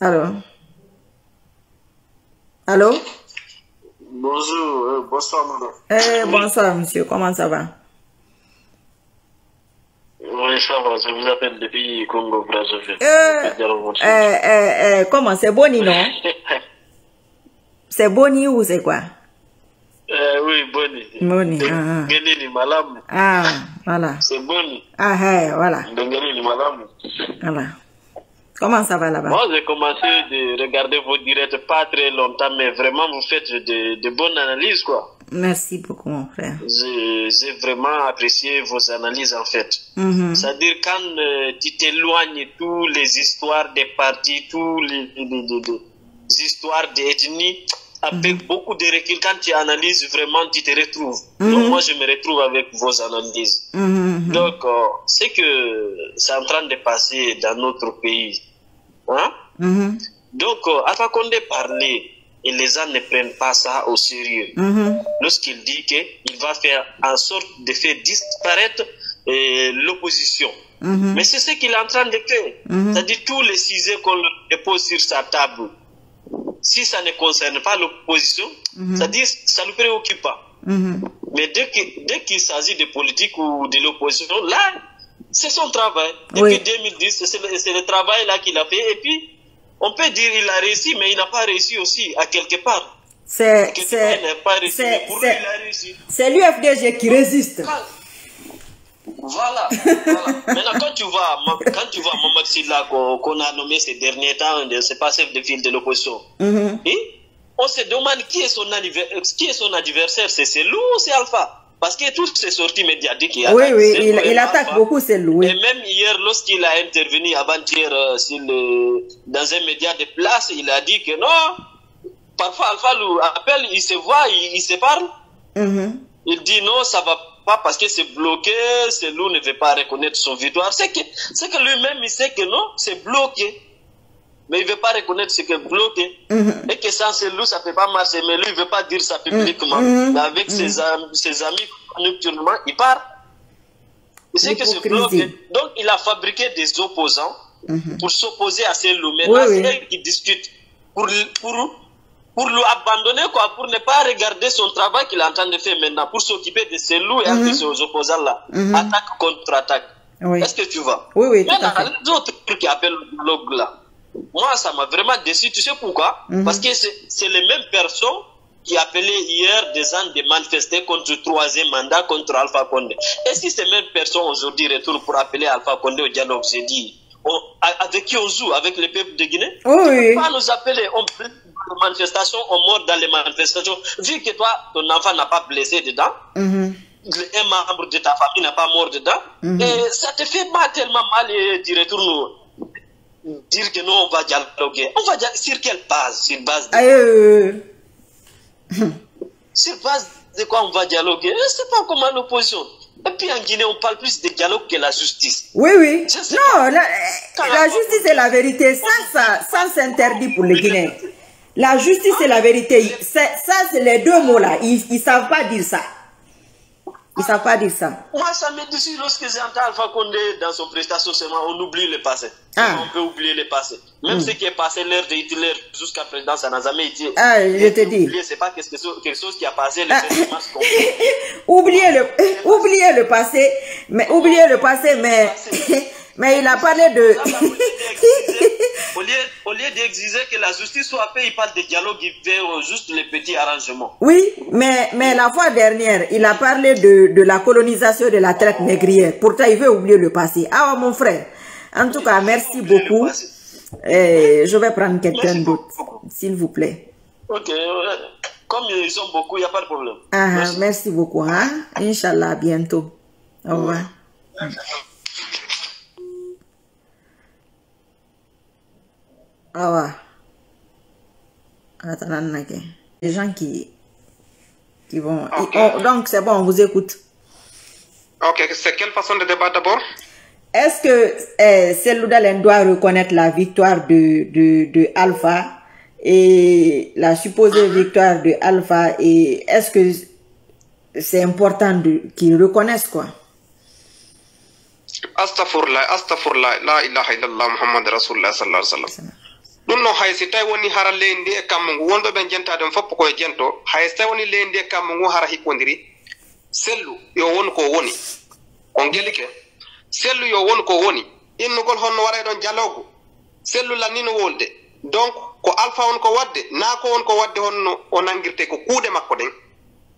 Allô? Allô? Bonjour, euh, bonsoir madame. Eh, bonsoir monsieur, comment ça va? Oui, ça va, je vous appelle depuis Congo, Brazzaville. eh, eh, eh, eh, Comment? C'est Boni, non? C'est Boni ou c'est quoi? Euh, oui, Boni. Boni, ah, ah. Ngeni ni malamu. Ah, voilà. C'est Boni. Ah, eh, voilà. Ngeni ni malamu. Voilà. Comment ça va là-bas? Moi, j'ai commencé de regarder vos directs pas très longtemps, mais vraiment, vous faites de, de bonnes analyses, quoi. Merci beaucoup, mon frère. J'ai vraiment apprécié vos analyses, en fait. Mhm. C'est-à-dire, quand euh, tu t'éloignes tous les histoires des partis, tous les, les- les- les- histoires d'ethnie, avec beaucoup de recul, quand tu analyses vraiment, tu te retrouves. Donc, moi, je me retrouve avec vos analyses. Donc, euh, c'est que c'est en train de passer dans notre pays. Hein? Mhm. Donc, Alpha Condé parlait et les gens ne prennent pas ça au sérieux. Mhm. Lorsqu'il dit qu'il va faire en sorte de faire disparaître euh, l'opposition. Mhm. Mais c'est ce qu'il est en train de faire. C'est-à-dire tous les sujets qu'on dépose sur sa table. Si ça ne concerne pas l'opposition, c'est-à-dire ça ne préoccupe pas. Mais dès qu'il dès qu'il s'agit de politique ou de l'opposition, là, c'est son travail. Depuis Oui. 2010, c'est le, le travail là qu'il a fait. Et puis, on peut dire qu'il a réussi, mais il n'a pas réussi aussi, à quelque part. C'est l'UFDG qui résiste. Voilà, voilà. Maintenant, quand tu vois, quand tu vois Mohamed Silla qu'on a nommé ces derniers temps, c'est pas chef de file de l'opposition, Mhm. hein, on se demande qui est son, qui est son adversaire, c'est Selou ou c'est Alpha? Parce que toutes ces sorties médiatiques, il Oui, oui, il, et il attaque beaucoup, c'est Et loué. même hier, lorsqu'il a intervenu avant-hier euh, dans un média de place, il a dit que non, parfois Alpha lui appelle, il se voit, il, il se parle. Mhm. Il dit non, ça va pas parce que c'est bloqué, c'est lui ne veut pas reconnaître son victoire. C'est que, c'est que lui-même, il sait que non, c'est bloqué. Mais il veut pas reconnaître ce qui est bloqué. Mhm. Et que sans celui, ça peut pas marcher. Mais lui, il veut pas dire ça publiquement. Mhm. Mais avec ses, am- ses amis, nocturnement, il part. Il sait que c'est bloqué. Donc, il a fabriqué des opposants Mhm. pour s'opposer à celui Maintenant, Oui, oui. c'est eux qui discutent pour, pour, pour lui abandonner, quoi, pour ne pas regarder son travail qu'il est en train de faire maintenant, pour s'occuper de ces loups et de ces opposants-là. Mhm. Attaque contre attaque. Oui. Est-ce que tu vois? Oui, oui, tout à Maintenant, fait. les autres qui appellent le blog là, moi, ça m'a vraiment déçu. Tu sais pourquoi? Mhm. Parce que c'est les mêmes personnes qui appelaient hier des gens de manifester contre le troisième mandat contre Alpha Condé. Et si ces mêmes personnes aujourd'hui retournent pour appeler Alpha Condé au dialogue, j'ai dit, on- avec qui on joue? Avec le peuple de Guinée? Oui, oui. pas nous appeler, on les manifestations, on mord dans les manifestations. Vu que toi, ton enfant n'a pas blessé dedans, Mhm. un membre de ta famille n'a pas mort dedans, Mhm. et ça te fait pas tellement mal et tu retournes dire que non, on va dialoguer. On va dialoguer sur quelle base? Sur base de, Aïe, euh, sur base de quoi on va dialoguer? Eh, C'est pas comme à l'opposition. Et puis en Guinée, on parle plus de dialogue que la justice. Oui, oui. Je sais Non, pas. la, la justice est la vérité. Ça, ça, ça s'interdit pour les Guinéens. La justice et la vérité, ça, c'est les deux mots-là. Ils ne savent pas dire ça. Ils savent pas dire ça. Moi, ça me déçu lorsque j'entends Alpha Condé dans son prestation seulement, on oublie le passé. Ah. On peut oublier le passé. Même ce qui est passé, l'ère de Hitler jusqu'à présent, ça n'a jamais été. Ah, je te dis. oublié. C'est pas quelque chose, quelque chose qui a passé le Ah. 7 mars qu'on- oubliez le, oubliez le passé, mais oubliez le passé, mais, mais il a parlé de. Au lieu, au lieu d'exiger que la justice soit faite, il parle de dialogue, il fait euh, juste les petits arrangements. Oui, mais, mais la fois dernière, il a parlé de, de la colonisation de la traite négrière. Pourtant, il veut oublier le passé. Ah, mon frère. En tout cas, merci beaucoup. Eh, je vais prendre quelqu'un d'autre, s'il vous plaît. Ok, comme ils sont beaucoup, il n'y a pas de problème. Ah, Merci. merci beaucoup. Hein? Inch'Allah, à bientôt. Au revoir. Nana, ok. Les gens qui, qui vont... Oh, donc, c'est bon, on vous écoute. Ok, c'est quelle façon de débat d'abord? Est-ce que euh, Seloudalen doit reconnaître la victoire de, de, de Alpha et la supposée victoire de Alpha et est-ce que c'est important qu'ils reconnaissent quoi? Astaghfirullah, astaghfirullah, la ilaha illallah, Muhammad Rasulullah sallallahu alayhi wa sallam. Ɗum noon hay si tawi woni hara leydi e kammu ngu wonɗo ɓen jentade on fopp koye jento. Hay so tawi woni leydi e kammu ngu hara hikkodiri sellu yo won ko woni. On gelike sellu yo won ko woni. Innugol honno waɗa ɗon jalogu. Sellu lannino wolde. Donc ko alpha on ko wadde naa ko won ko wadde honno o nangirte ko kuuɗe makko ɗen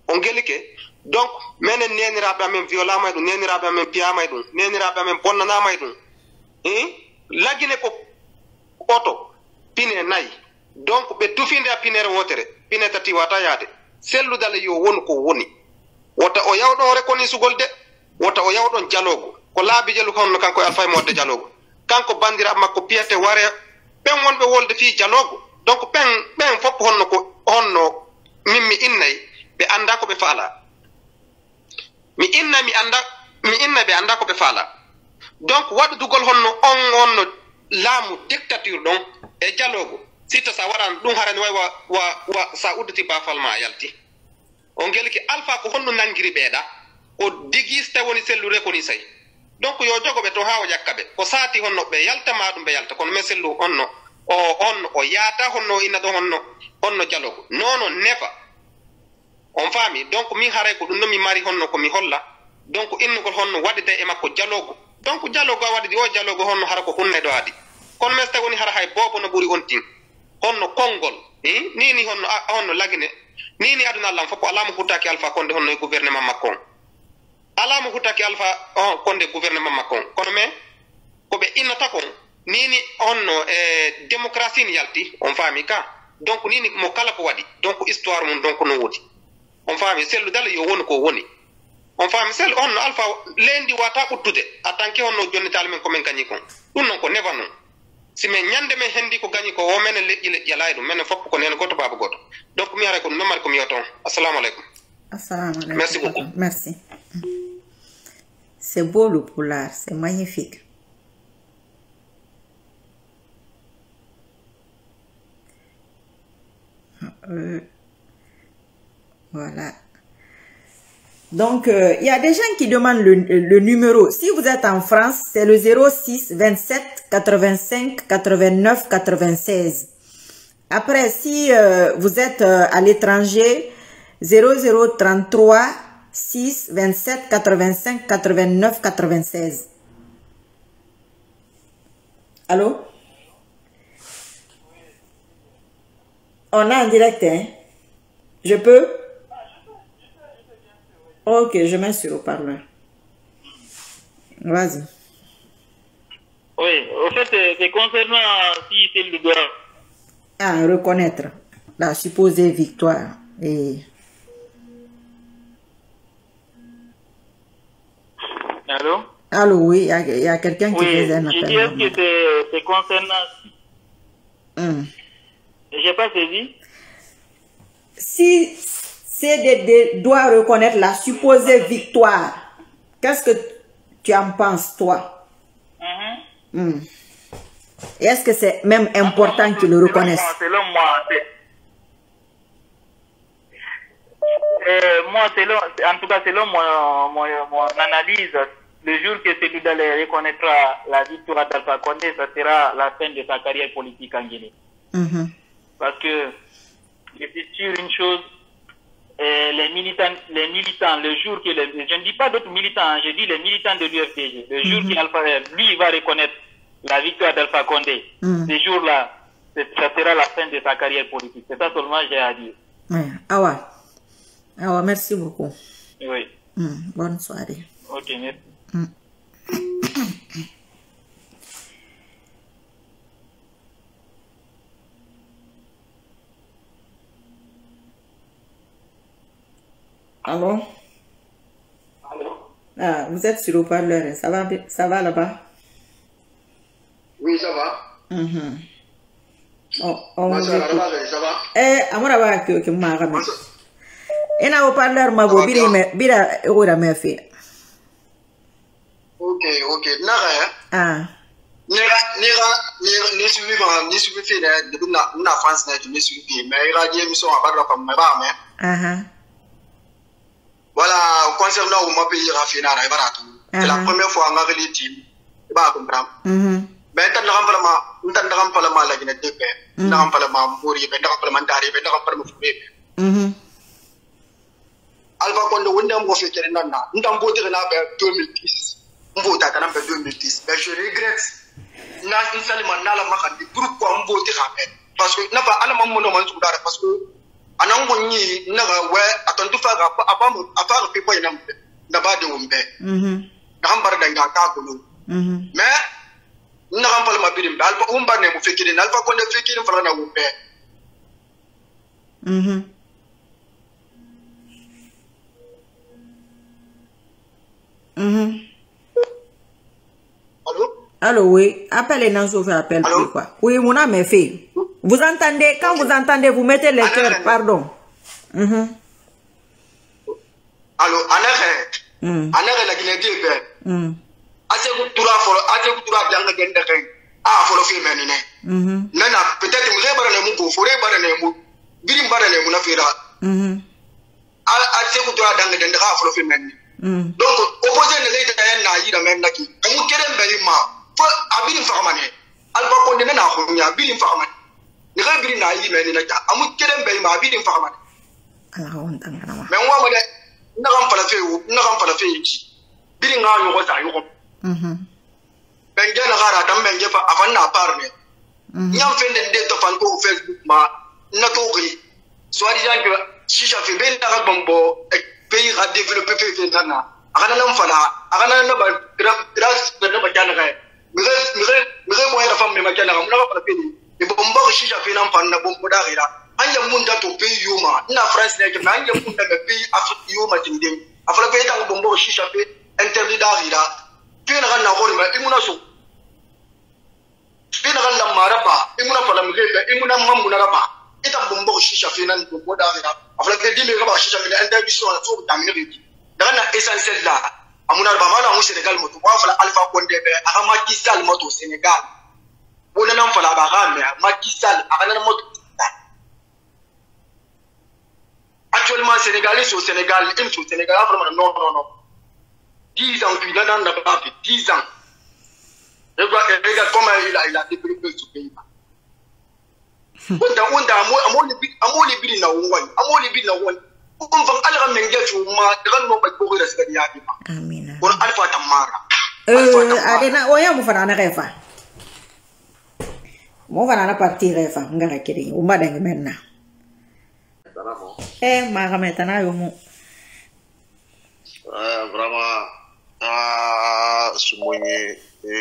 on gelike donc minen neniraɓe amen violama e ɗum neniraɓe amen piyama e ɗum neniraɓe amen bonnanama e ɗum laggine ko oto pine nayi donc ɓe tufinde a pinere wotere. Pine tati wata yaade. Selludal yo won ko woni. Wota o yawɗon rekonisugol de. Wota o yawɗon jalogo ko laabi jalu honno kanko e alpha e modde jalogo kanko bandiraɓe makko piyete ware. Ɓen wonɓe wolde fi jalogo donc ɓen ɓen fopp honno ko honno min mi innayi ɓe anda ko ɓe faala. Mi inna mi anda mi inna ɓe anda ko ɓe faala. Donc waɗudugol honno on honno laamu dictature ɗon e jalogo sitta sa waɗan ɗum harani way wa wa sa udditi baafal ma yalti. On gelki alpha ko honno nangiri ɓeeɗa o digista woni sellu sayi. Donc yo jogoɓe to ha o ƴakka ɓe ko saati honno ɓe yaltama ɗum ɓe yalta. Kono min sellu onno o on o yaata honno inna ɗo honno honno jalogo nono nefa on faami. Donc min haray ko ɗum noon mi mari honno komi holla. Donc innugol honno waɗide e makko jalogo donc jalogo a waɗidi o jalogo honno hara ko hunne ɗo adi. Kono mais tawi woni hara hay boobo no ɓuri on tin. Honno konngol ni ni honno honno lagine. Ni ni aduna allah fof alama huttaki alpha konde honno e gouvernement makko on alama huttaki alpha on konde gouvernement makko on kono mais ko ɓe innata kon nini ni honno e démocratie ni yalti on faami ka. Donc ni ni mo kala ko waɗi donc histoire mum donc no wodi. On faami selludala yo woni ko woni on faami sel honno alpha leydi wata ɓuttude a tanke honno jonnitali men komin gañi kon ɗum noon ko neva noon si min ñande hendi ko gañi ko o menen leƴƴi leƴƴi alayi ɗum minen fopp ko nene goto baba goto. Donc mi hara ko ɗum nomari komi yewta on assalamu aleykum assalamu aleykum merci beaucoup. Merci. C'est beau le poulard. C'est magnifique. Euh, voilà. Donc, il euh, y a des gens qui demandent le, numéro. Si vous êtes en France, c'est le 06 27 85 89 96. Après, si euh, vous êtes à l'étranger, 0033 6 27 85 89 96. Allô? On est en direct, hein? Je peux? Ok, je mets sur le parleur. Vas-y. Oui, au fait, c'est concernant si c'est le droit. Ah, reconnaître la supposée victoire. Et... Allô? Allô, oui, il y a, quelqu'un qui Oui, faisait un je appel. dis est-ce que c'est c'est concernant... Hum. J'ai pas saisi. Si CDD doit reconnaître la supposée victoire, qu'est-ce que tu en penses, toi? Et Est-ce que c'est même important qu'ils le reconnaissent Selon moi, Euh, moi, selon, en tout cas, selon mon, mon, mon analyse, le jour que celui d'aller reconnaîtra la victoire d'Alpha Condé, ça sera la fin de sa carrière politique en Guinée. Mhm. Parce que je suis sûr une chose, les militants, les militants, le jour que les- je ne dis pas d'autres militants, hein, je dis les militants de l'UFDG, le jour qu'Alpha, euh, lui, il va reconnaître la victoire d'Alpha Condé, Mhm. ce jour-là, ça sera la fin de sa carrière politique. C'est ça seulement que j'ai à dire. Ouais. Awa. Awa, merci beaucoup. Oui. Hum, Bonne soirée. Ok, merci. Allô? Allô? Ah, vous êtes sur le parleur, ça va, ça va là-bas? Oui, ça va. Mm -hmm. oh, on vous écoute. Ça va? Eh, amora ba ke ke ma ga ena o parleur ma bo bira me bira o ra me fe ok ok na ga ah ne ga ne ga ne suivi ba ne suivi fe na na France na ne suivi mais il a dit mission à pas de femme mais ba mais ah ah Voilà, concernant ma pays na, tout. C'est la Mhm. première fois en team. Ba, comprendre. Mhm. mais na be nakam pala ma ndari be nakam pala ma fube Mhm. alpha konde wonde am ko fekere nan na ntam boti na be 2010 mbota kana be 2010 mais je regrette na pourquoi mboti ka be parce que na dara parce que anango nyi naga we atantu faga abamu afaga pipo ina mbe na bade umbe mhm. Na hambara danga ka kulu mhm. Me na hambala mabiri mbe. Alfa umba ne mu fikiri na alfa konde fikiri fara na umbe mhm. Mhm. Allo allo oui. Appel est non sauf appel pourquoi oui mon âme est fait Vous entendez, quand vous entendez, vous mettez les Allô, cœurs, allô. pardon. Mhm. allo anere Mhm. anere la gine de be Mhm. ase ku tura folo ase ku tura janga gende kai a folo fi meni ne Mhm. nana peut-être mu bara ne mu bo fore bara ne mu birim bara ne mu na fira Mhm. a ase ku tura danga gende ka folo fi meni Mhm. donc opposé ne le ta yan na yira men naki mu kere mberi ma fo abirin fa mane alba ko ne na ko nya birin ni ka biri na yi mɛ ni na ja. Amu kelen bɛyi ma a b'i nin faga ma dɛ mɛ n wa ma dɛ n na ka n falafe wo n na ka n falafe yi ci biri n ka ɲɔgɔn ta ɲɔgɔn bɛn jɛ na ka ra dan bɛn jɛ fa a fa na par ne n y'an fɛn de den tɔ fa n t'o facebook ma n na t'o kiri suwadi jan kɛ sisan fɛ bɛn na ka bɔn bɔ pays ka développer fɛn fɛn kan na. A kana nan fala a kana nan ba ra ra na ba jana ka ye mɛ mɛ mɛ mɔ yɛrɛ fa mɛ ma jana ka mun na ka fala fɛn de. E bombo si ça fait nam fan na bombo da gira anya mun da to pays yoma na france ne ke na anya mun da me pays afrique yoma tinde afala pe ta bombo si ça fait interdit da gira pe na kan na ko ni ma imuna so ina kan lamara ba imuna fala mu gebe imuna mambu na raba ita bumbo shisha fina ndo boda ga afala ke dimi ga ba shisha fina enda biso na to da mini rigi daga na essentiel la amuna ba mala mu senegal mutu wa fala alpha konde be aga ma kisal moto senegal wona nan fala ba ga me ma kisal aga nan moto actuellement sénégalais au sénégal im au sénégal vraiment non non non 10 ans puis là dans la ba 10 ans Regarde, comment il a, il a développé ce pays. Wanda wanda amo amo ni bi amo ni bi na wani amo ni bi na wani. Kun fan alga men ge chu ma daga no ba ko da suka ya bi ma. Amina. Kun alfa tamara. Euh, adena, oya mu fana na refa. Mo fana na parti refa, ngara kiri, umba dengi menna. Eh, ma kameta na yo mu. Euh, vraiment, ah, sumunyi, e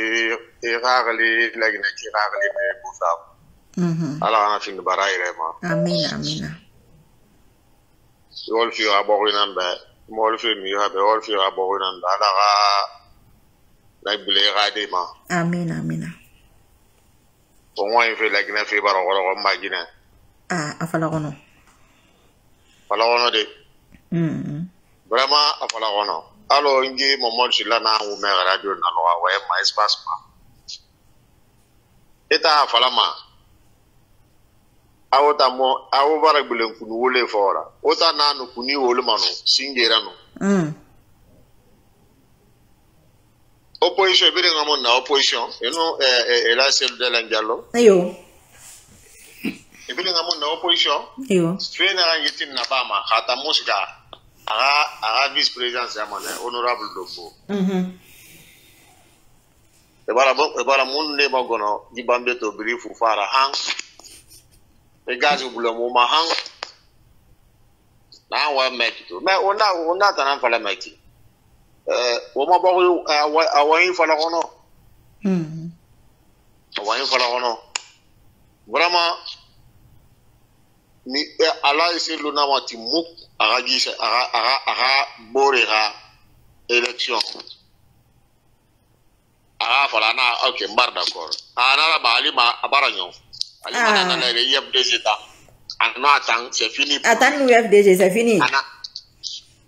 e ragali lagi na ki ragali me bufa. Mhm. Ala ana fin bara ire ma. Amina, amina. Wol fi abo nan ba. Mol fi mi ha be wol fi abo nan ba ala ga la bile ga de ma. Amina, amina. o ŋɔɲi e fe laginɛ fe barɔgɔrɔgɔ n ma jinɛ ah, a fala kɔnɔ fala kɔnɔ de mm -hmm. vraiment a fala kɔnɔ mm-hmm. alo n ji momɔdu sila n'a ŋumɛ radio nalɔga wa ye ma espace ma. E t'a fala ma? Awo ta mɔ awo baara gbilenkunu wole fɔ o la o ta n'a nukuni wole e ma no sinjera no. Mm opposition bi de ngamo na opposition eno eh eh la sel de la ngallo Ayo, e bi de ngamo na opposition ayo. fe na rangi tin na ba ma khata musga aga aga vice president ya mane honorable dobo Mhm. e bara mo e bara mun ne ma gono di bambe to biri fu fara hang e gazi bulo mo ma hang na wa meki to me ona ona ta na fala meki eh wo ma ba ko awa yin fala kono Mhm. awa yin fala kono vraiment ni eh, ala ese lo na ma ti muk aga gise aga aga aga bore ha election. Aga fala na ok mbar d'accord ana la ba ali ma abara nyo ali ma Ah. na na le yeb des états ana attend c'est fini pour- Attends, nous FDG, c'est fini. ana c'est fini Aya mon jouer mané,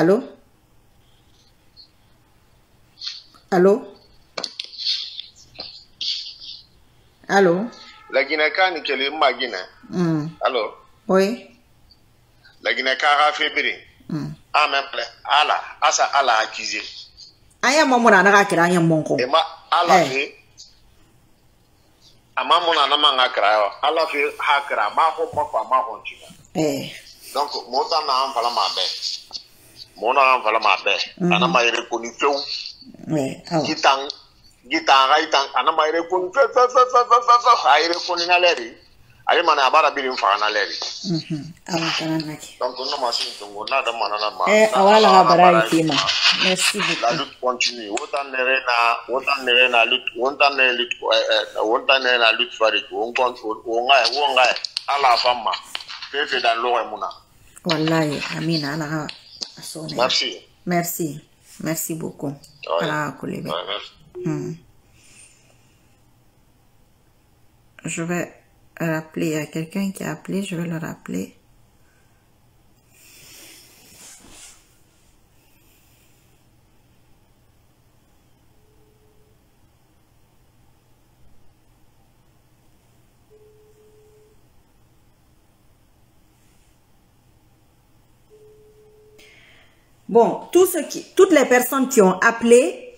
Allô? Allô? Allô? Laginɛkan ni kelen ma ginɛ Hmm. alo Oui. laginɛkan ka febiri Hmm. a mɛ filɛ ala asa ala accusé An ye mun na ka kira an ye mun kɔ e ma ala Eh. fe. A ma mun na ma ŋa kira yɔ ala fe ha kira a ma fɔ ma fɔ a ma fɔ ci Eh. donc mɔɔ ta na an fala ma bɛɛ mɔɔ na an fala ma bɛɛ ana ma yɛrɛ ko ni fewu Ouais. Ah ouais. gitan gitan ka gitan ana ma yɛrɛ ko ni fɛ fɛ fɛ fɛ fɛ fɛ fɛ a yɛrɛ ko ni na lɛri ale mana a b'a biri faga na lɛri Mhm. Awa kana naki. donc n'a ma sin tungo n'a da mana na ma Eh, na- awala na- ka na bara bara yi tema. ma. Merci la beaucoup. lutte continue wota nere na wota nere na lutte wota nere lutte eh, eh, wota nere na lutte fari o ngon o ngai o ngai ala fama fefe dan lo muna Wallahi, Amina, ala ka asone. Merci Merci. Merci beaucoup. Merci. Hmm. Je vais rappeler, a quelqu'un qui a appelé, je vais le rappeler. Bon, tous ceux qui, toutes les personnes qui ont appelé,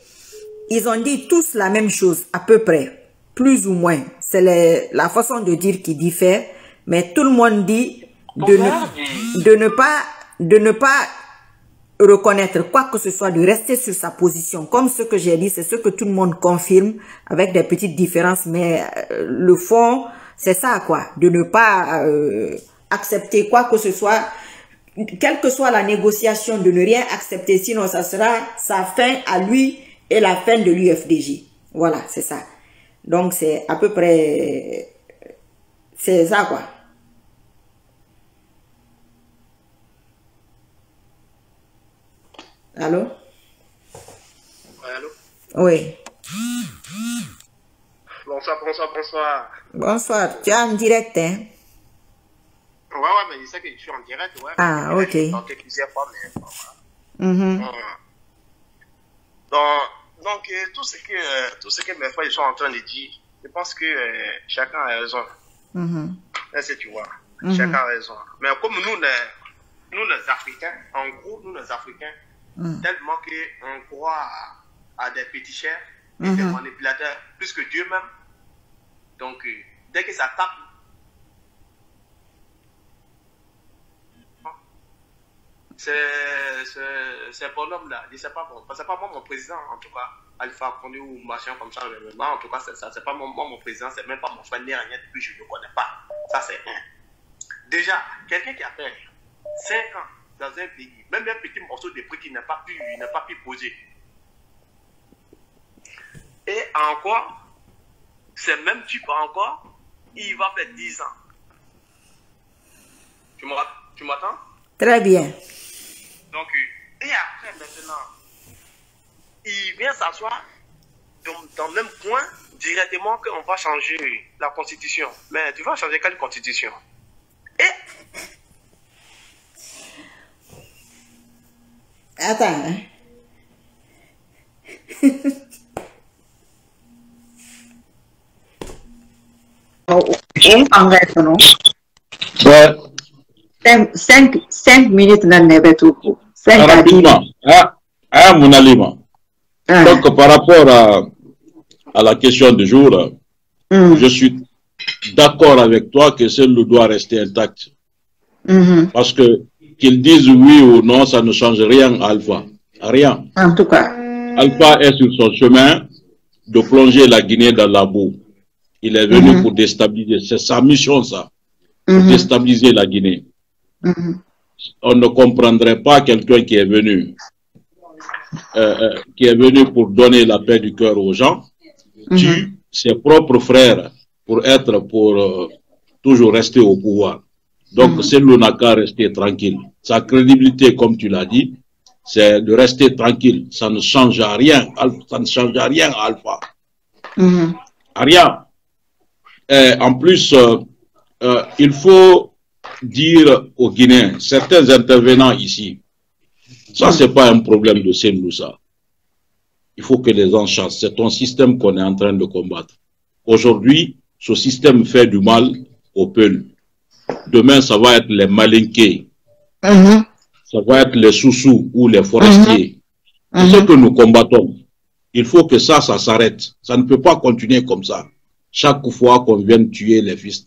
ils ont dit tous la même chose, à peu près, plus ou moins. C'est la façon de dire qui diffère, mais tout le monde dit de ne, de ne pas, de ne pas reconnaître quoi que ce soit, de rester sur sa position. Comme ce que j'ai dit, c'est ce que tout le monde confirme, avec des petites différences, mais euh, le fond, c'est ça, quoi, de ne pas euh, accepter quoi que ce soit, quelle que soit la négociation, de ne rien accepter, sinon ça sera sa fin à lui et la fin de l'UFDJ. Voilà, c'est ça. Donc c'est à peu près, c'est ça, quoi. Allô? Allô? Oui. Bonsoir, bonsoir, bonsoir. Bonsoir. Tu es en direct, hein? Ouais, ouais, mais je sais que je suis en direct, ouais. Ah, ok. tenté plusieurs fois, mais bon, voilà. Mhm. Hum. Donc, donc euh, tout, ce que, euh, tout ce que mes frères sont en train de dire, je pense que euh, chacun a raison. Est-ce que tu vois Mhm. Chacun a raison. Mais comme nous, les, nous les Africains, en gros, nous les Africains, Mhm. tellement qu'on croit à, à des féticheurs et Mhm. des manipulateurs plus que Dieu même. Donc, dès que ça tape, c'est c'est- c'est bonhomme-là. Sais pas, bon, c'est pas moi mon président, en tout cas, Alpha Condé ou machin comme ça. mais en tout cas, c'est ça. C'est pas mon, moi mon président, c'est même pas mon frère ni rien depuis je ne le connais pas. Ça, c'est un. Déjà, quelqu'un qui a fait 5 ans dans un pays, même un petit morceau de prix qu'il n'a pas pu, il n'a pas pu poser. Et encore, ce même type encore, il va faire 10 ans. Tu m'attends? Très bien. Donc, euh, et après, maintenant, il vient s'asseoir dans, dans le même coin directement qu'on va changer la constitution. Mais tu vas changer quelle constitution? Et Attends, hein. non? Ouais, Cinq, cinq, cinq minutes na nebe Cinq à rapidement. Ah, ah, mon aliment. Ah, Donc, par rapport à, à la question du jour, hum, je suis d'accord avec toi que celle doit rester intacte. mhm. Parce que qu'ils disent oui ou non, ça ne change rien à Alpha. Rien. En tout cas, Alpha est sur son chemin de plonger la Guinée dans la boue. Il est venu Mhm. pour déstabiliser. C'est sa mission, ça. Pour mhm, déstabiliser la Guinée. Mhm, on ne comprendrait pas quelqu'un qui est venu, euh, euh, qui est venu pour donner la paix du cœur aux gens, tue ses propres frères pour être, pour euh, toujours rester au pouvoir. Donc, c'est n'a qu'à rester tranquille. Sa crédibilité, comme tu l'as dit, c'est de rester tranquille. Ça ne change à rien. Ça ne change à rien à Alpha. Mhm. À rien. Et en plus, euh, il faut dire aux Guinéens, certains intervenants ici, ça, c'est pas un problème de Senou, ça. Il faut que les gens chassent. C'est ton système qu'on est en train de combattre. Aujourd'hui, ce système fait du mal au peuple. Demain, ça va être les malinqués. Mhm. Ça va être les sous-sous ou les forestiers. C'est ce que nous combattons. Il faut que ça, ça s'arrête. Ça ne peut pas continuer comme ça. Chaque fois qu'on vienne tuer les fils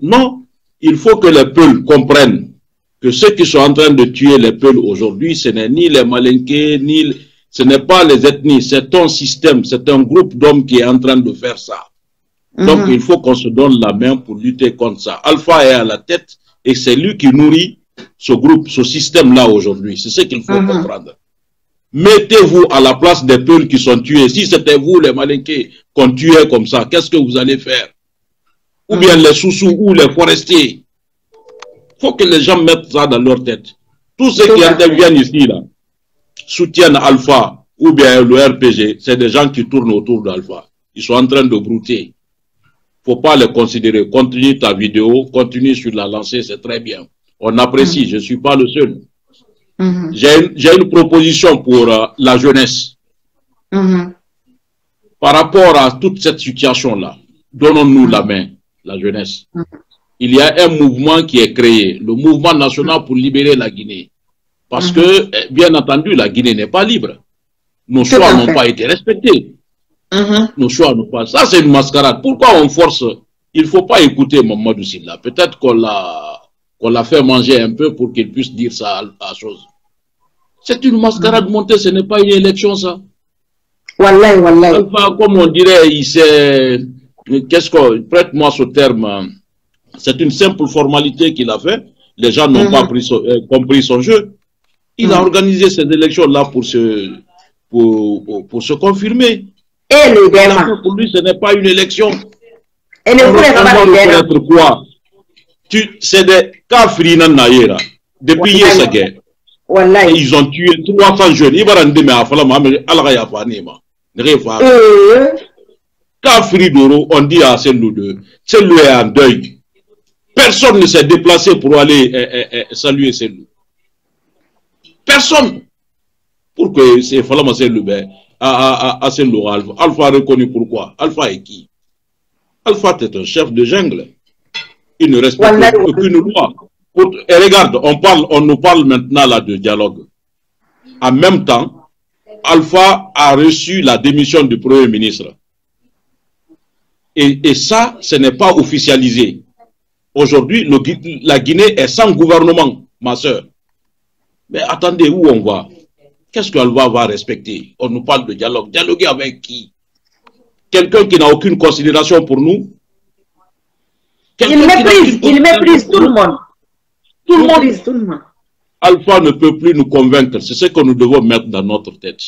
Non, il faut que les peuples comprennent que ceux qui sont en train de tuer les peuples aujourd'hui, ce n'est ni les malinqués, ni... Ce n'est pas les ethnies, c'est un système, c'est un groupe d'hommes qui est en train de faire ça. Donc, il faut qu'on se donne la main pour lutter contre ça. Alpha est à la tête et c'est lui qui nourrit ce groupe, ce système-là aujourd'hui. C'est ce qu'il faut comprendre. Mettez-vous à la place des peuples qui sont tués. Si c'était vous, les malinqués, qu'on tuait comme ça, qu'est-ce que vous allez faire? Ou bien les sous-sous ou les forestiers. faut que les gens mettent ça dans leur tête. Tous ceux qui interviennent ici, là, soutiennent Alpha ou bien le RPG, c'est des gens qui tournent autour d'Alpha. Ils sont en train de brouter. faut pas les considérer. Continue ta vidéo, continue sur la lancée, c'est très bien. On apprécie, je suis pas le seul. Mhm. J'ai une, proposition pour euh, la jeunesse. Mhm. Par rapport à toute cette situation-là, donnons-nous la main, la jeunesse. Il y a un mouvement qui est créé, le mouvement national pour libérer la Guinée. Parce que, eh, bien entendu, la Guinée n'est pas libre. Nos choix n'ont pas été respectés. Mhm. Nos choix n'ont pas. Ça, c'est une mascarade. Pourquoi on force? Il ne faut pas écouter Mamadou Silla. Peut-être qu'on l'a qu'on l'a fait manger un peu pour qu'il puisse dire ça à, à chose. C'est une mascarade montée, ce n'est pas une élection, ça. Wallahi, wallahi. Alpha, comme on dirait, il s'est. Qu'est-ce que. Prête-moi ce terme. hein. C'est une simple formalité qu'il a fait. Les gens n'ont Mhm. pas pris son- euh, compris son jeu. Il a organisé ces élections-là pour se, pour, pour, pour se confirmer. Et démons. fin, Pour lui, ce n'est pas une élection. Et rabat, les démons. reconnaître quoi? Tu- C'est des kafri nan naïra. Depuis que Wallahi. ils ont tué 300 jeunes. Ils vont rendre mais à Falama, mais Allah ya fa Kafri Doro, on dit à celle de celle est en deuil. Personne ne s'est déplacé pour aller eh, eh, eh, saluer celle Personne. Pour que c'est Falama celle ben, à, à, à, Alpha. Alpha a reconnu pourquoi? Alpha est qui? Alpha est un chef de jungle. Il ne respecte aucune loi. Et regarde, on, parle, on nous parle maintenant là de dialogue. En même temps, Alpha a reçu la démission du Premier ministre. Et, et ça, ce n'est pas officialisé. Aujourd'hui, la Guinée est sans gouvernement, ma soeur. Mais attendez, où on va? Qu'est-ce qu'Alpha va respecter? On nous parle de dialogue. Dialoguer avec qui? Quelqu'un qui n'a aucune considération pour nous? Il méprise, il méprise tout le monde. Tout le monde méprise tout le monde. Alpha ne peut plus nous convaincre. C'est ce que nous devons mettre dans notre tête.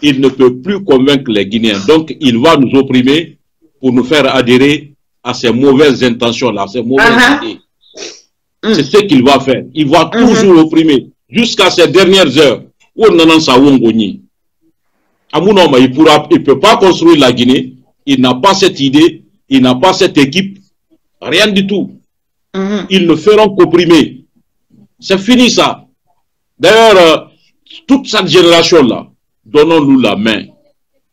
Il ne peut plus convaincre les Guinéens. Donc, il va nous opprimer pour nous faire adhérer à ces mauvaises intentions-là, à ces mauvaises Uh-huh. idées. C'est ce qu'il va faire. Il va toujours opprimer jusqu'à ces dernières heures. Amounoma, il il peut pas construire la Guinée. Il n'a pas cette idée. Il n'a pas cette équipe. Rien du tout. Mhm. Ils ne feront qu'opprimer. C'est fini ça. D'ailleurs, euh, toute cette génération-là, donnons-nous la main.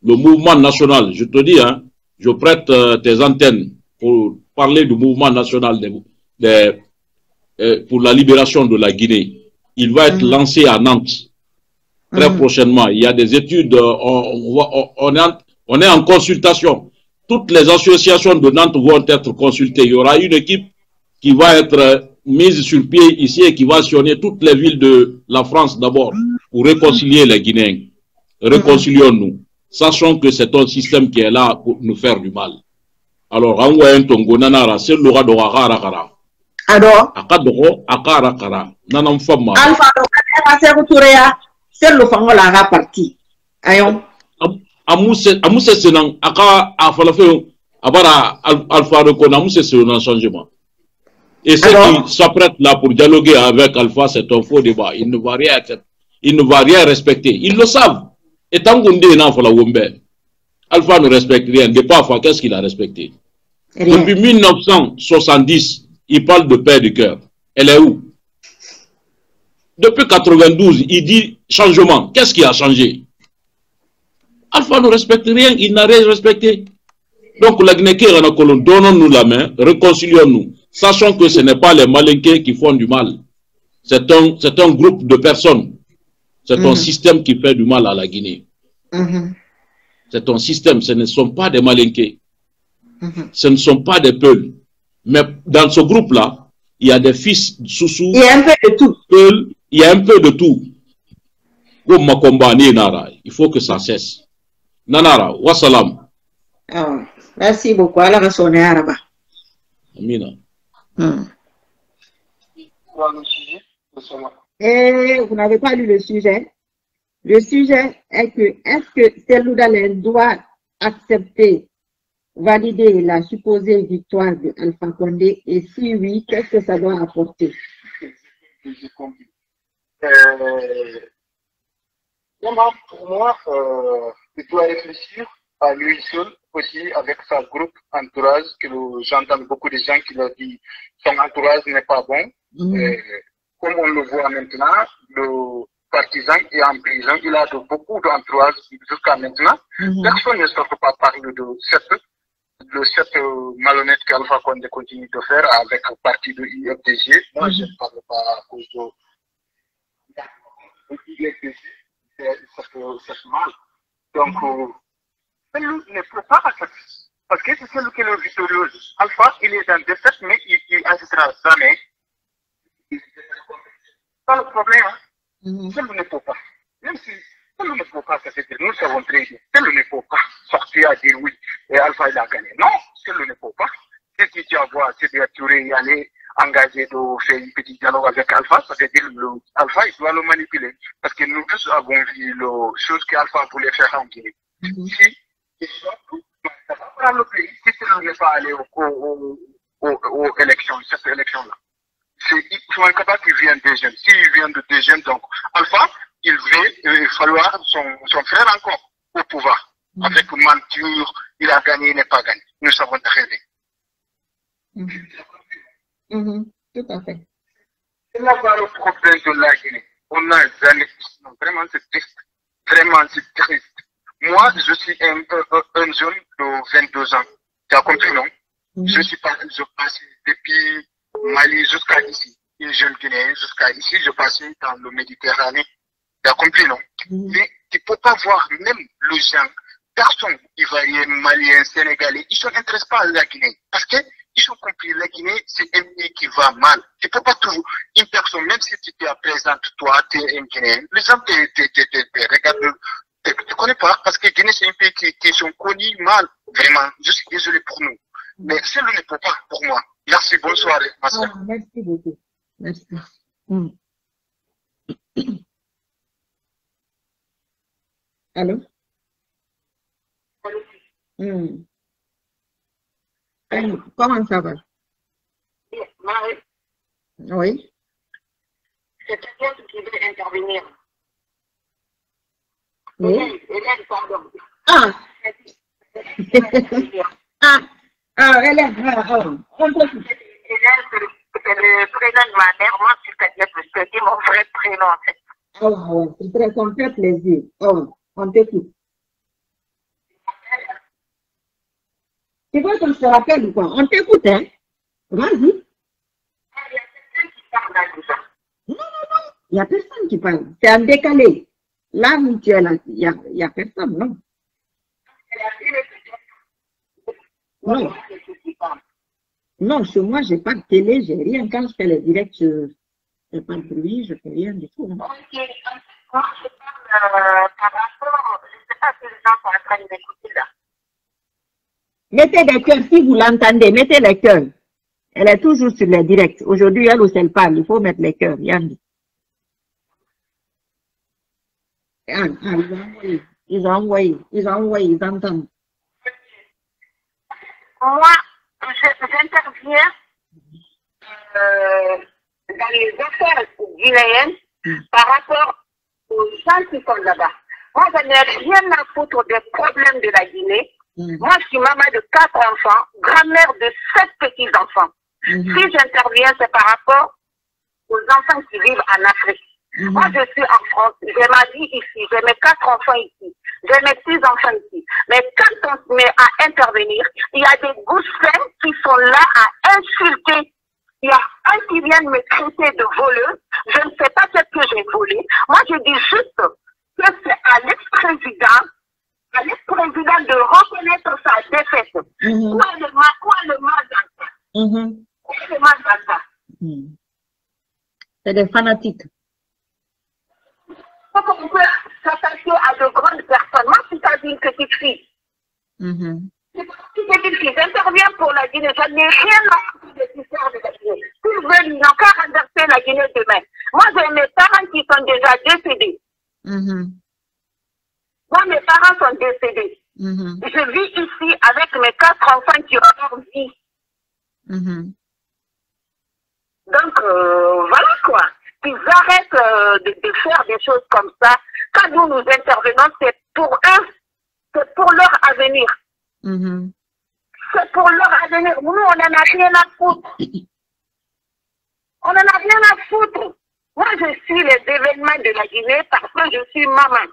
Le mouvement national, je te dis, hein, je prête euh, tes antennes pour parler du mouvement national des- des- euh, pour la libération de la Guinée. Il va être lancé à Nantes très prochainement. Il y a des études, euh, on, est en, on est en consultation. Toutes les associations de Nantes vont être consultées. Il y aura une équipe qui va être mise sur pied ici et qui va sillonner toutes les villes de la France d'abord pour réconcilier les Guinéens. Réconcilions-nous. Sachons que c'est un système qui est là pour nous faire du mal. Alors, envoyez tongo nanara, c'est de Wakara Kara. Alors, Akadoro, Akara Kara. Nanam Fama. Alpha, tourner à c'est le fango la. Ayon. amuse amuse aka abara Al- Alpha amuse c'est un changement et ceux qui s'apprêtent là pour dialoguer avec Alpha c'est un faux débat il ne va rien il ne va rien respecter. Ils le savent. Et tant qu'on dit Alpha ne respecte rien. De parfois, qu'est-ce qu'il a respecté? Rien. Depuis 1970, il parle de paix du cœur. Elle est où? Depuis 92, il dit changement. Qu'est-ce qui a changé? Alpha ne respecte rien, il n'a rien respecté. Donc, la Guinée donnons-nous la main, réconcilions-nous. Sachant que ce n'est pas les Malinqués qui font du mal. C'est un, c'est un groupe de personnes. C'est un Mhm. système qui fait du mal à la Guinée. Mhm. C'est un système, ce ne sont pas des Malinqués. Mhm. Ce ne sont pas des Peuls. Mais dans ce groupe-là, il y a des fils Soussou, Il y a un peu de tout. Peuls, il y a un peu de tout. Il faut que ça cesse. Nanara, wassalam. Ah, merci beaucoup. Allah va sonner Araba. Amina. Hmm. Et vous n'avez pas lu le sujet. Le sujet est que est-ce que Seloudalen doit accepter, valider la supposée victoire de Alpha Condé? Et si oui, qu'est-ce que ça doit apporter? Euh, pour moi, euh, il doit réfléchir à lui seul, aussi avec sa groupe entourage, que j'entends beaucoup de gens qui leur disent son entourage n'est pas bon. Mhm. Euh, comme on le voit maintenant, le partisan est en prison, il a de beaucoup d'entourage jusqu'à maintenant. Mhm. Personne ne sort pas parler de cette, de cette euh, malhonnête qu'Alpha Condé continue de faire avec le parti de IFDG. Moi, je ne parle pas à cause de IFDG, c'est mal. Donc, euh, celui ne peut pas accepter. Parce que c'est celui qui est le victorieux. Alpha, il est en défaite, mais il n'assistera jamais. Pas le problème. Hein. Mhm. Celui ne peut pas. Même si celui ne peut pas s'accepter, nous savons très bien. Celui ne peut pas sortir à dire oui, et Alpha il a gagné. Non, celui ne peut pas. Si tu vois, c'est de Touré y aller engagé de faire un petit dialogue avec Alpha, ça veut dire le Alpha, il doit le manipuler. Parce que nous tous avons vu les choses qu'Alpha voulait faire en Guinée. Mhm. Si, il tout, ça va prendre le pays. Si celui n'est pas allé aux, aux, aux, aux élections, cette élection-là c'est Kaba qui vient deuxième. S'il vient de deuxième, donc Alpha, il va euh, falloir son, son frère encore au pouvoir. Mhm. Avec menture, il a gagné, il n'est pas gagné. Nous savons très bien. Mhm. Mhm. Tout à fait. C'est là bas le problème de la Guinée. On a jamais, vraiment c'est triste. Vraiment c'est triste. Moi, je suis un, un, un- un jeune de 22 ans. Tu as compris, non? Mhm. Je suis pas, je passe depuis Mali jusqu'à ici. Une jeune Guinéenne jusqu'à ici, je passais dans le Méditerranée. Tu as compris, non? Mhm. Mais tu peux pas voir même les gens, personne, Ivoirien, Malien, Sénégalais, ils ne s'intéressent pas à la Guinée. Parce que ils ont compris, la Guinée, c'est un pays qui va mal. Tu peux pas toujours, une personne, même si tu te présentes, toi, tu es un Guinéen, les gens te, te, te, te, regardent, tu ne connais pas, parce que Guinée, c'est un pays qui, qui sont connus mal. Vraiment, je suis désolé pour nous. Mais cela ne peut pas pour moi. Merci, bonne soirée, ma soeur. Ah, merci beaucoup. Merci. Hmm. Allô? Hmm. Hum, Comment ça va? Marie, Oui. c'est quelqu'un qui veut intervenir. Oui. Hélène, Hélène, pardon. Ah! ah! Ah, Hélène, ah, ah. On peut- c'est le, c'est de ma mère. Moi, que c'est mon vrai prénom, ouais, c'est très, ça fait plaisir. Oh, on t'écoute. Tu veux qu'on se rappelle ou quoi? On t'écoute, hein? Vas-y. Non, non, non. Il n'y a personne qui parle. C'est en décalé. Là où tu es là, il n'y a, a personne, non? Elle a dit le truc. Non. Non, chez moi, j'ai pas de télé, j'ai rien. Quand je fais le direct, je fais pas de bruit, je fais rien du tout. hein. Ok, moi, je parle euh, par rapport, je ne sais pas si les gens sont en train de m'écouter là. Mettez des cœurs, si vous l'entendez, mettez les cœurs. Elle est toujours sur les directs. Aujourd'hui, elle aussi, elle parle, il faut mettre les cœurs. Yann. Ah, ah, ils ont envoyé, ils ont envoyé, ils ont envoyé, ils entendent. Moi, j'interviens euh, dans les affaires guinéennes Mm. par rapport aux gens qui sont là-bas. Moi, je n'ai rien à foutre des problèmes de la Guinée. Moi, je suis maman de quatre enfants, grand-mère de sept petits-enfants. Si j'interviens, c'est par rapport aux enfants qui vivent en Afrique. Moi, je suis en France, j'ai ma vie ici, j'ai mes quatre enfants ici, j'ai mes six enfants ici. Mais quand on se met à intervenir, il y a des goussins qui sont là à insulter. Il y a un qui vient de me traiter de voleuse. Je ne sais pas ce que j'ai volé. Moi, je dis juste que c'est à l'ex-président, à l'ex-président de reconnaître sa défaite. Quoi le mal, quoi le mal dans ça? Mhm. Quoi le mal dans ça? Mhm. C'est des fanatiques. Pourquoi on peut s'attacher à de grandes personnes? Moi, je suis pas une petite fille. Mhm. C'est pas une petite fille. J'interviens pour la Guinée. Je n'ai rien à foutre de l'histoire de la Guinée. S'ils veulent, ils n'ont qu'à renverser la Guinée demain. Moi, j'ai mes parents qui sont déjà décédés. Mhm. Moi, mes parents sont décédés. Mhm. Je vis ici avec mes quatre enfants qui ont leur vie. Mhm. Donc, euh, voilà. Qu'ils arrêtent euh, de, de faire des choses comme ça. Quand nous nous intervenons, c'est pour eux, c'est pour leur avenir. Mhm. C'est pour leur avenir. Nous, on n'en a rien à foutre. On n'en a rien à foutre. Moi, je suis les événements de la Guinée parce que je suis maman.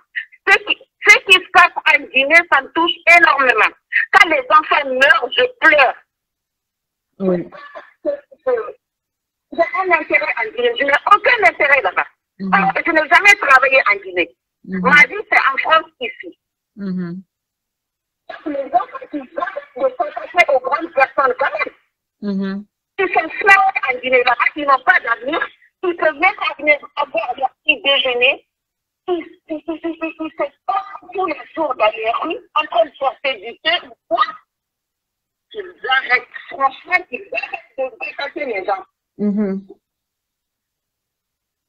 Ce qui, ce qui se passe en Guinée, ça me touche énormément. Quand les enfants meurent, je pleure. Oui. J'ai un intérêt en Guinée. Je n'ai aucun intérêt là-bas. Mhm. Euh, Je n'ai jamais travaillé en Guinée. Mhm. Ma vie, c'est en France ici. Mhm. Les enfants qui sont de s'attacher aux grandes personnes quand même. Ils sont floués en Guinée là-bas, ils n'ont pas d'avenir. Ils peuvent même venir avoir leur petit déjeuner. Ils, ils, ils, ils, ils, ils se passent tous les jours dans les rues en train de chercher du thé ou quoi. Qu'ils arrêtent, franchement, qu'ils arrêtent de détester les gens. Mhm.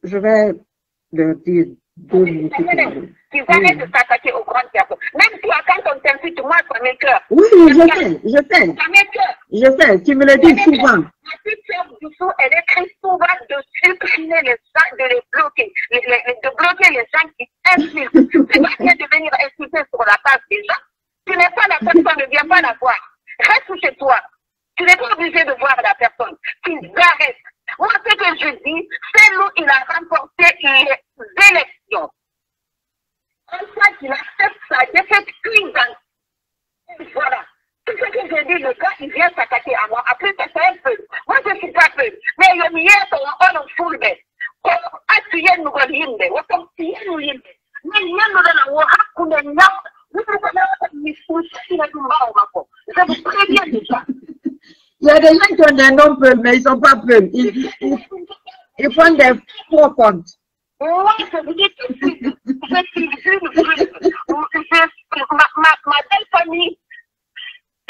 Je vais leur dire deux minutes. parler. Qu'ils arrêtent de s'attaquer aux grandes personnes. Même toi, quand on t'insulte, moi, ça m'écœure. Oui, je sais, je sais, Ça m'écœure. je sais. Tu me le dis souvent. Ma petite sœur Doucou, elle écrit souvent de supprimer les gens, de les bloquer, les- les- les- de bloquer les gens qui insultent. C'est pas bien de venir insulter sur la page des gens. Tu n'es pas la personne, ne viens pas la voir. Reste chez toi. Tu n'es pas obligé de voir la personne. Qu'ils arrêtent. Moi, ce que je dis, c'est nous, il a remporté les élections. Comme ça qu'il accepte sa défaite cuisante. Voilà. Tout ce que je dis, le gars, il vient s'attaquer à moi. Après, ça fait un peu. Moi, je suis pas peu. Mais il y a mis son on bed. Comme appuyé nous. Ou comme tiye nous il y a nyam. Nous au mako. Je vous préviens déjà. Il y a des gens qui ont des noms peuls, mais ils sont pas peuls. Ils, ils, ils font des faux comptes. Je- Ma, belle famille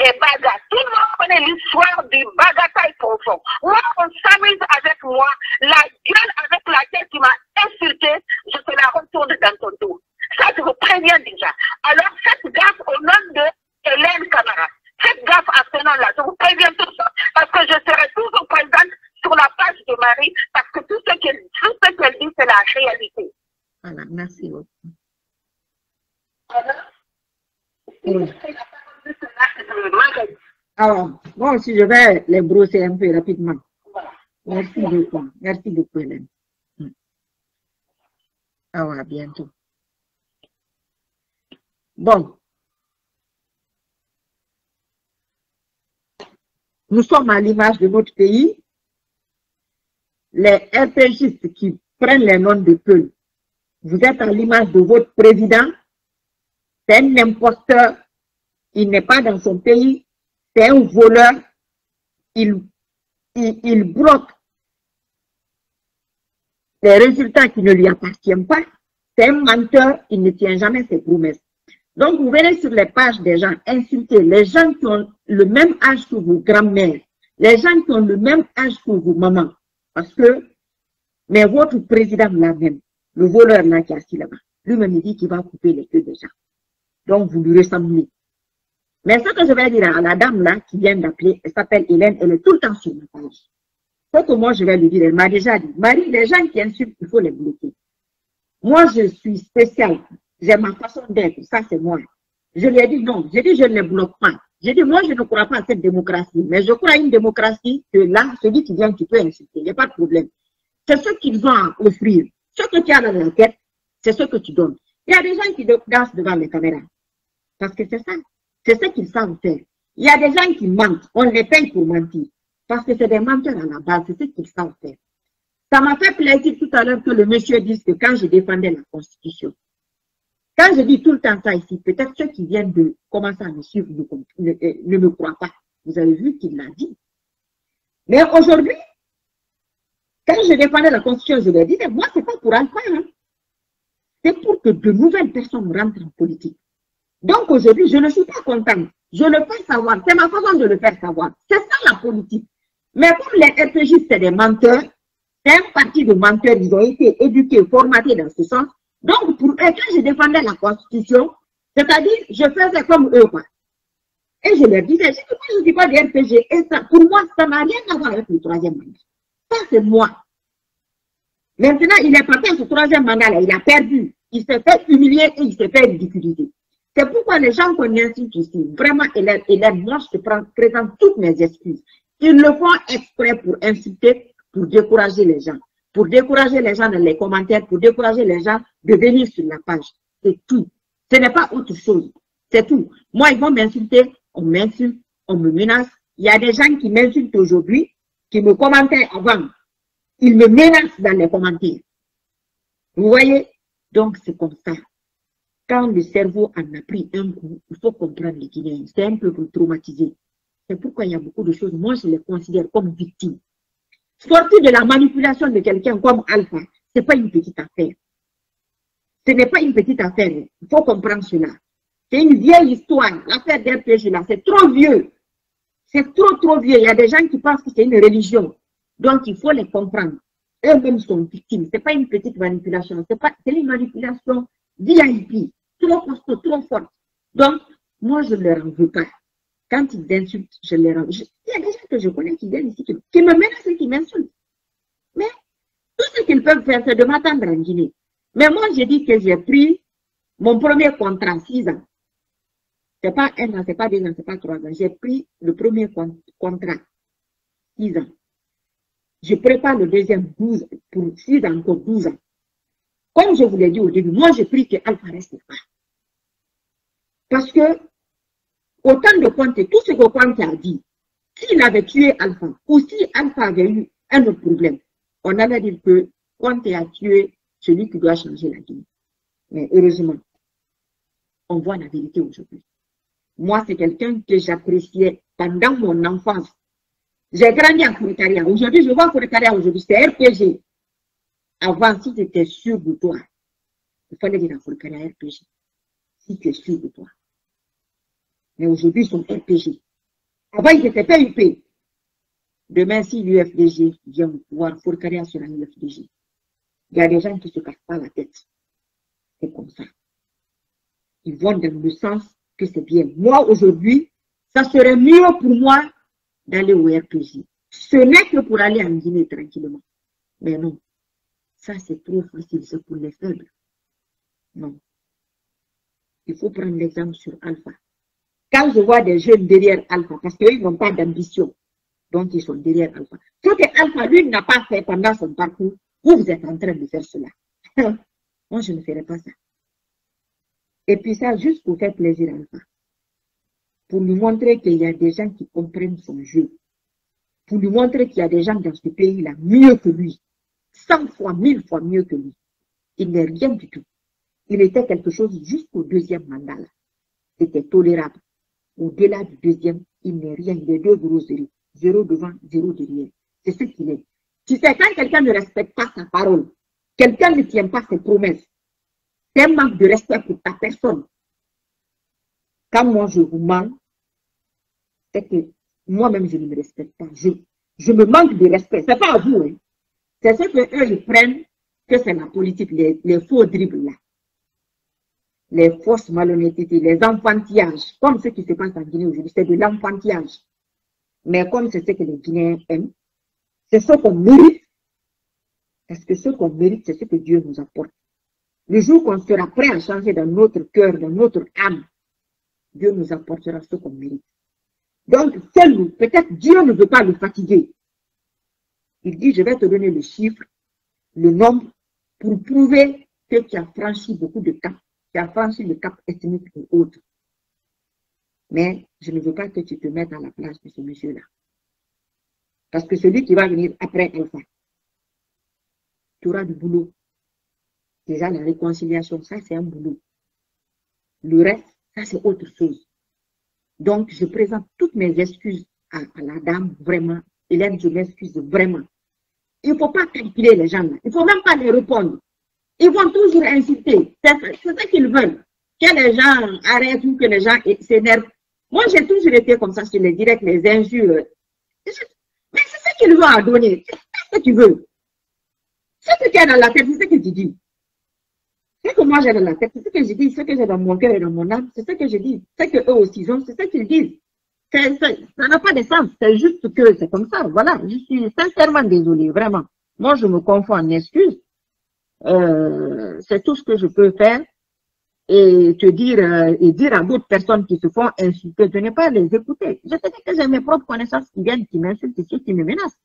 et Baga. Tout le monde connaît l'histoire du Bagataï profond. Moi, on s'amuse avec moi. La gueule avec laquelle tu m'as insulté, je te la retourne dans ton dos. Ça, je vous préviens déjà. Alors, faites gaffe au nom de Hélène Camara. Faites gaffe à ce nom-là. Je vous préviens tout ça. Parce que je serai toujours présente sur la page de Marie. Parce que tout ce qu'elle tout ce qu'elle dit, c'est la réalité. Voilà, merci beaucoup. Alors, si Oui. Alors, moi aussi, je vais les brosser un peu rapidement. Voilà. Merci beaucoup. Merci beaucoup, Hélène. Ah ouais, à bientôt. Bon. Nous sommes à l'image de notre pays. Les RPGistes qui prennent les noms de peuls. Vous êtes à l'image de votre président. C'est un imposteur. Il n'est pas dans son pays. C'est un voleur. Il, il, il bloque les résultats qui ne lui appartiennent pas. C'est un menteur. Il ne tient jamais ses promesses. Donc, vous verrez sur les pages des gens insulter les gens qui ont le même âge que vos grands-mères, les gens qui ont le même âge que vos mamans. Parce que, mais votre président là même, le voleur là qui est assis là-bas, lui-même dit qu'il va couper les queues des gens. Donc, vous lui ressemblez. Mais ce que je vais dire à la dame là qui vient d'appeler, elle s'appelle Hélène, elle est tout le temps sur ma page. Ce que moi je vais lui dire, elle m'a déjà dit, Marie, les gens qui insultent, il faut les bloquer. Moi, je suis spécial. J'ai ma façon d'être. Ça, c'est moi. Je lui ai dit non. J'ai dit, je ne les bloque pas. J'ai dit, moi, je ne crois pas à cette démocratie. Mais je crois à une démocratie que là, celui qui vient, tu peux insulter. Il n'y a pas de problème. C'est ce qu'ils vont offrir. Ce que tu as dans la tête, c'est ce que tu donnes. Il y a des gens qui dansent devant les caméras. Parce que c'est ça. C'est ce qu'ils savent faire. Il y a des gens qui mentent. On les paye pour mentir. Parce que c'est des menteurs à la base. C'est ce qu'ils savent faire. Ça m'a fait plaisir tout à l'heure que le monsieur dise que quand je défendais la Constitution, quand je dis tout le temps ça ici, peut-être ceux qui viennent de commencer à me suivre ne, ne, me croient pas. Vous avez vu qu'il l'a dit. Mais aujourd'hui, quand je défendais la Constitution, je ai dit, moi, c'est pas pour Alpha. Hein. C'est pour que de nouvelles personnes rentrent en politique. Donc aujourd'hui, je ne suis pas contente. Je le fais savoir. C'est ma façon de le faire savoir. C'est ça la politique. Mais comme les RPG, c'est des menteurs, c'est un parti de menteurs, ils ont été éduqués, formatés dans ce sens. Donc, pour eux, quand je défendais la Constitution, c'est-à-dire, je faisais comme eux, quoi. Et je leur disais, je ne dis pas des RPG. Et ça, pour moi, ça n'a rien à voir avec le troisième mandat. Ça, c'est moi. Maintenant, il est parti à ce troisième mandat-là, il a perdu. Il s'est fait humilier et il s'est fait ridiculiser. C'est pourquoi les gens qu'on insulte ici, vraiment, Hélène, Hélène, moi, je te présente toutes mes excuses. Ils le font exprès pour insulter, pour décourager les gens. Pour décourager les gens dans les commentaires, pour décourager les gens de venir sur la page. C'est tout. Ce n'est pas autre chose. C'est tout. Moi, ils vont m'insulter, on m'insulte, on me menace. Il y a des gens qui m'insultent aujourd'hui, qui me commentaient avant. Ils me menacent dans les commentaires. Vous voyez? Donc, c'est comme ça. Quand le cerveau en a pris un coup, il faut comprendre les Guinéens. C'est un peu traumatisé. C'est pourquoi il y a beaucoup de choses, moi, je les considère comme victimes. Sortir de la manipulation de quelqu'un comme Alpha, ce n'est pas une petite affaire. Ce n'est pas une petite affaire. Il faut comprendre cela. C'est une vieille histoire. L'affaire d'RPG, là, c'est trop vieux. C'est trop, trop vieux. Il y a des gens qui pensent que c'est une religion. Donc, il faut les comprendre. Eux-mêmes sont victimes. Ce n'est pas une petite manipulation. C'est une manipulation VIP. Trop costaud, trop forte. Donc, moi, je ne leur en pas. Quand ils insultent, je les rends. Il y a des que je connais qui viennent ici, qui, me menacent et qui m'insultent. Mais tout ce qu'ils peuvent faire, c'est de m'attendre en Guinée. Mais moi, j'ai dit que j'ai pris mon premier contrat, 6 ans. C'est pas un an, c'est pas deux ans, c'est pas trois ans. J'ai pris le premier contrat, 6 ans. Je prépare le deuxième 12, pour 6 ans, encore 12 ans. Comme je vous l'ai dit au début, moi, j'ai pris que Alpha reste pas. Parce que Autant de Conte, tout ce que Conte a dit, s'il avait tué Alpha, ou si Alpha avait eu un autre problème, on allait dire que Conte a tué celui qui doit changer la Guinée. Mais heureusement, on voit la vérité aujourd'hui. Moi, c'est quelqu'un que j'appréciais pendant mon enfance. J'ai grandi à Fouritaria. Aujourd'hui, je vois Fouritaria aujourd'hui, c'est RPG. Avant, si tu étais sûr de toi, il fallait dire à Fouritaria RPG. Si tu es sûr de toi. Mais aujourd'hui, ils sont RPG. Avant, ils étaient PUP. Demain, si l'UFDG vient au pouvoir, Fourcaria sera l'UFDG. Il y a des gens qui ne se cassent pas la tête. C'est comme ça. Ils vont dans le sens que c'est bien. Moi, aujourd'hui, ça serait mieux pour moi d'aller au RPG. Ce n'est que pour aller en Guinée tranquillement. Mais non. Ça, c'est trop facile. C'est pour les faibles. Non. Il faut prendre l'exemple sur Alpha. Quand je vois des jeunes derrière Alpha, parce qu'ils n'ont pas d'ambition, donc ils sont derrière Alpha. Ce que Alpha, lui, n'a pas fait pendant son parcours, vous, vous êtes en train de faire cela. Moi, je ne ferai pas ça. Et puis ça, juste pour faire plaisir à Alpha. Pour lui montrer qu'il y a des gens qui comprennent son jeu. Pour lui montrer qu'il y a des gens dans ce pays-là mieux que lui. Cent fois, mille fois mieux que lui. Il n'est rien du tout. Il était quelque chose jusqu'au deuxième mandat. C'était tolérable. Au-delà du deuxième, il n'est rien. Il est deux gros zéros. Zéro devant, zéro derrière. C'est ce qu'il est. Tu sais, quand quelqu'un ne respecte pas sa parole, quelqu'un ne tient pas ses promesses, c'est un manque de respect pour ta personne. Quand moi je vous manque, c'est que moi-même je ne me respecte pas. Je, je me manque de respect. C'est pas à vous. Hein. C'est ce que eux ils prennent que c'est la politique, les, les faux dribbles là les fausses malhonnêtetés, les enfantillages, comme ce qui se passe en Guinée aujourd'hui, c'est de l'enfantillage. Mais comme c'est ce que les Guinéens aiment, c'est ce qu'on mérite, parce que ce qu'on mérite, c'est ce que Dieu nous apporte? Le jour qu'on sera prêt à changer dans notre cœur, dans notre âme, Dieu nous apportera ce qu'on mérite. Donc, seul, peut-être Dieu ne veut pas le fatiguer. Il dit, je vais te donner le chiffre, le nombre, pour prouver que tu as franchi beaucoup de caps. Tu as franchi le cap ethnique et autres. Mais je ne veux pas que tu te mettes à la place de ce monsieur-là. Parce que celui qui va venir après Alpha, tu auras du boulot. Déjà, la réconciliation, ça, c'est un boulot. Le reste, ça, c'est autre chose. Donc, je présente toutes mes excuses à, à la dame, vraiment. Hélène, je m'excuse vraiment. Il ne faut pas calculer les gens là. Il ne faut même pas les répondre. Ils vont toujours insulter. C'est ça qu'ils veulent. Que les gens arrêtent ou que les gens s'énervent. Moi, j'ai toujours été comme ça sur les directs, les injures. Mais c'est ça qu'ils veulent donner. C'est ce que tu veux? Ce qu'il y a dans la tête, c'est ce que tu dis. Ce que moi j'ai dans la tête, c'est ce que je dis, ce que j'ai dans mon cœur et dans mon âme, c'est ce que je dis. C'est que eux aussi ont, c'est ce qu'ils disent. Ça n'a pas de sens. C'est juste que c'est comme ça. Voilà. Je suis sincèrement désolée, vraiment. Moi, je me confonds en excuses. Euh, c'est tout ce que je peux faire. Et te dire, euh, et dire à d'autres personnes qui se font insulter, de ne pas les écouter. Je sais que j'ai mes propres connaissances qui viennent, qui m'insultent qui me menacent.